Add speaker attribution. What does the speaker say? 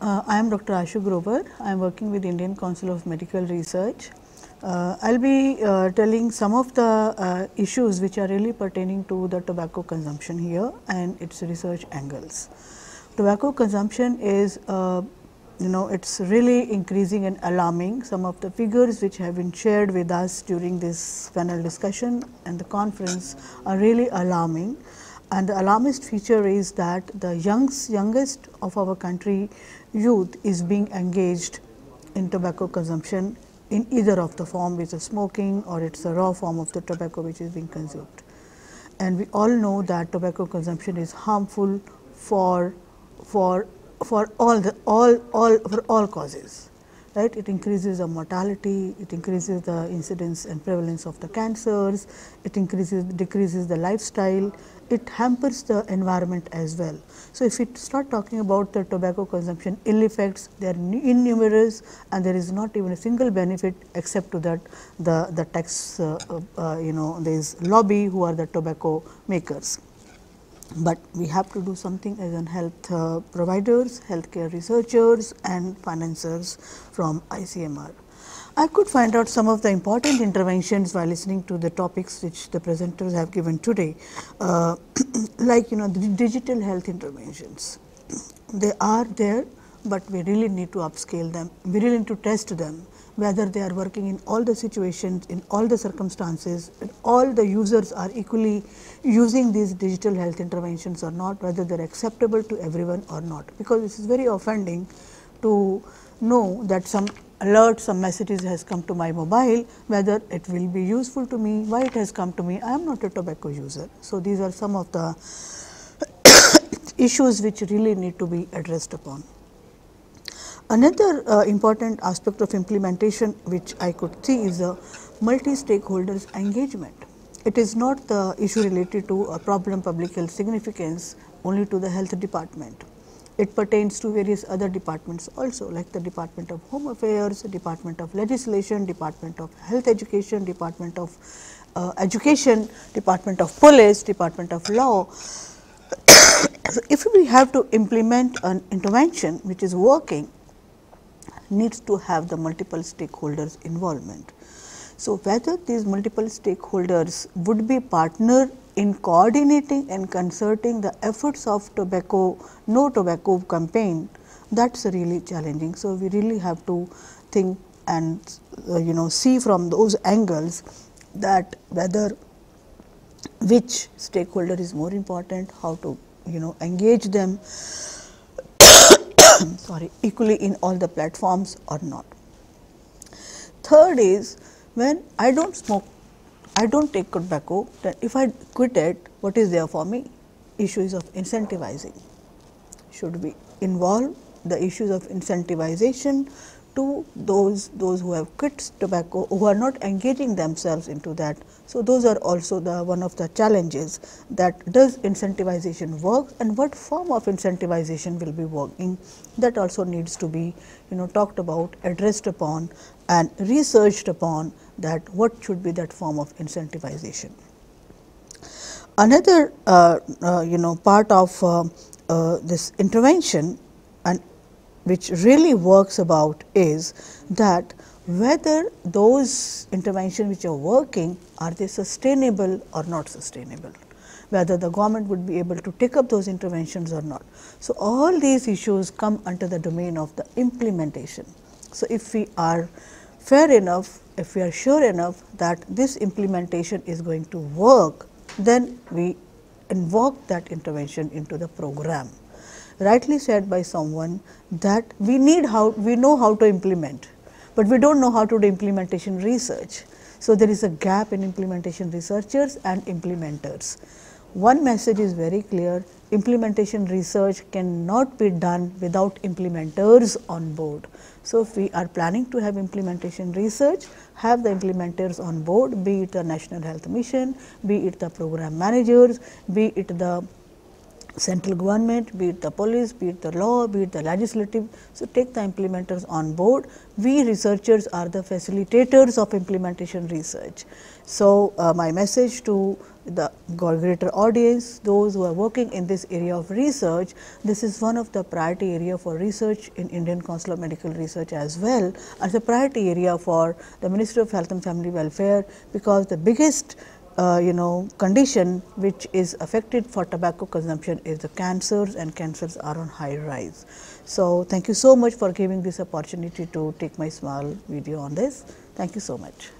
Speaker 1: Uh, I am Dr. Ashoo Grover. I am working with Indian Council of Medical Research. Uh, I will be uh, telling some of the uh, issues which are really pertaining to the tobacco consumption here and its research angles. Tobacco consumption is uh, you know it is really increasing and alarming. Some of the figures which have been shared with us during this panel discussion and the conference are really alarming. And the alarmist feature is that the youngs, youngest of our country youth is being engaged in tobacco consumption in either of the form which is smoking or it is a raw form of the tobacco which is being consumed. And we all know that tobacco consumption is harmful for, for for all the all all for all causes right? It increases the mortality it increases the incidence and prevalence of the cancers it increases decreases the lifestyle it hampers the environment as well. So if we start talking about the tobacco consumption ill effects they are innumerous and there is not even a single benefit except to that the the tax uh, uh, you know there is lobby who are the tobacco makers but we have to do something as an health uh, providers, healthcare researchers and financiers from ICMR. I could find out some of the important interventions while listening to the topics which the presenters have given today, uh, like you know the digital health interventions. They are there, but we really need to upscale them, we really need to test them whether they are working in all the situations, in all the circumstances, all the users are equally using these digital health interventions or not, whether they are acceptable to everyone or not. Because this is very offending to know that some alert, some messages has come to my mobile, whether it will be useful to me, why it has come to me, I am not a tobacco user. So, these are some of the issues which really need to be addressed upon. Another uh, important aspect of implementation which I could see is the multi-stakeholders engagement. It is not the issue related to a problem public health significance only to the health department. It pertains to various other departments also like the Department of Home Affairs, Department of Legislation, Department of Health Education, Department of uh, Education, Department of Police, Department of Law. so, if we have to implement an intervention which is working needs to have the multiple stakeholders involvement. So, whether these multiple stakeholders would be partner in coordinating and concerting the efforts of tobacco, no tobacco campaign, that is really challenging. So, we really have to think and uh, you know see from those angles that whether which stakeholder is more important, how to you know engage them sorry equally in all the platforms or not. Third is when I do not smoke, I do not take tobacco, then if I quit it, what is there for me? Issues of incentivizing. Should we involve the issues of incentivization to those, those who have quit tobacco, who are not engaging themselves into that so, those are also the one of the challenges that does incentivization work and what form of incentivization will be working that also needs to be you know talked about, addressed upon and researched upon that what should be that form of incentivization. Another uh, uh, you know part of uh, uh this intervention which really works about is that whether those interventions which are working are they sustainable or not sustainable, whether the government would be able to take up those interventions or not. So, all these issues come under the domain of the implementation. So, if we are fair enough, if we are sure enough that this implementation is going to work, then we invoke that intervention into the program. Rightly said by someone that we need how we know how to implement but we do not know how to do implementation research. So, there is a gap in implementation researchers and implementers. One message is very clear implementation research cannot be done without implementers on board. So, if we are planning to have implementation research, have the implementers on board, be it the National Health Mission, be it the program managers, be it the central government, be it the police, be it the law, be it the legislative. So, take the implementers on board. We researchers are the facilitators of implementation research. So, uh, my message to the greater audience, those who are working in this area of research, this is one of the priority area for research in Indian Council of Medical Research as well as a priority area for the Ministry of Health and Family Welfare, because the biggest uh, you know condition which is affected for tobacco consumption is the cancers and cancers are on high rise. So, thank you so much for giving this opportunity to take my small video on this. Thank you so much.